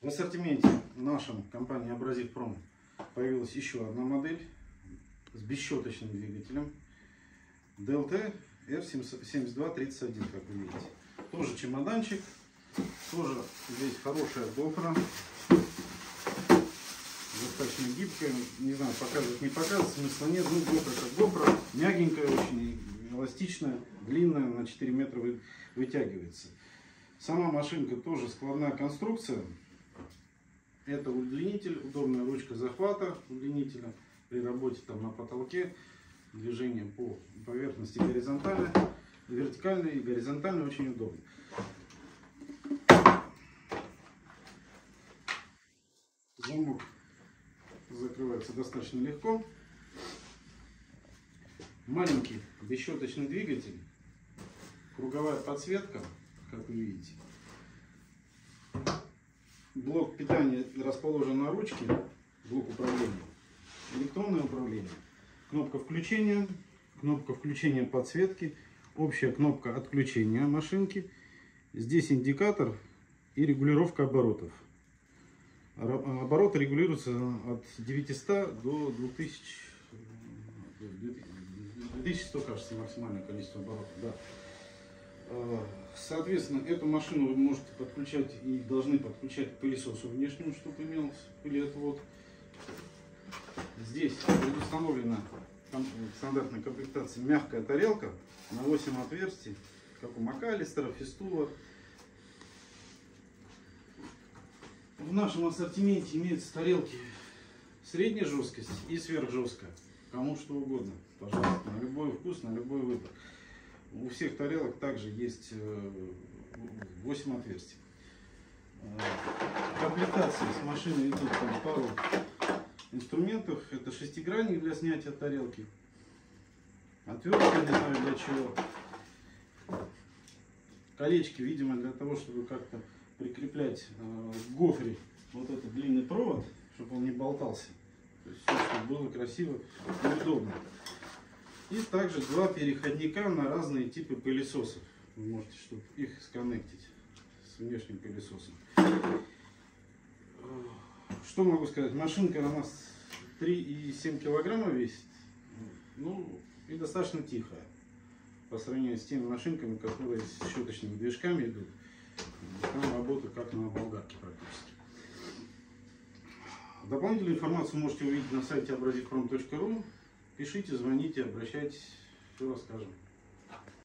В ассортименте нашем компании Абразив Пром появилась еще одна модель с бесщеточным двигателем. DLT R7231, как вы видите. Тоже чемоданчик, тоже здесь хорошая GoPro, достаточно гибкая, не знаю, показывать не показывать, смысла нет, ну GoPro как GoPro, мягенькая очень, эластичная, длинная, на 4 метра вытягивается. Сама машинка тоже складная конструкция, это удлинитель, удобная ручка захвата удлинителя при работе там на потолке, движение по поверхности горизонтально, вертикально и горизонтально очень удобно. Замок закрывается достаточно легко. Маленький бесщеточный двигатель, круговая подсветка, как вы видите. Блок питания расположен на ручке, блок управления. Электронное управление. Кнопка включения, кнопка включения подсветки, общая кнопка отключения машинки. Здесь индикатор и регулировка оборотов. Обороты регулируются от 900 до 2000, 2100, кажется, максимальное количество оборотов. Да. Э, соответственно, эту машину вы можете подключать и должны подключать к пылесосу внешнему, чтобы имел пылеотвод. Здесь предустановлена в стандартной комплектации мягкая тарелка на 8 отверстий, как у Макалистера, Фистула. В нашем ассортименте имеются тарелки средней жесткости и сверхжесткая. Кому что угодно, пожалуйста, на любой вкус, на любой выбор. У всех тарелок также есть 8 э, отверстий. Э, комплектация с машины идет там пару инструментов. Это шестигранник для снятия тарелки. Отвертка, не знаю для чего. Колечки, видимо, для того, чтобы как-то прикреплять э, в гофре вот этот длинный провод, чтобы он не болтался. То есть все, чтобы было красиво и удобно. И также два переходника на разные типы пылесосов. Вы можете чтобы их сконнектить с внешним пылесосом. Что могу сказать? Машинка у нас 3,7 килограмма весит. Ну, и достаточно тихая. По сравнению с теми машинками, которые с щеточными движками идут. Там работа как на болгарке практически. Дополнительную информацию можете увидеть на сайте образивпром.ру. Пишите, звоните, обращайтесь, все расскажем.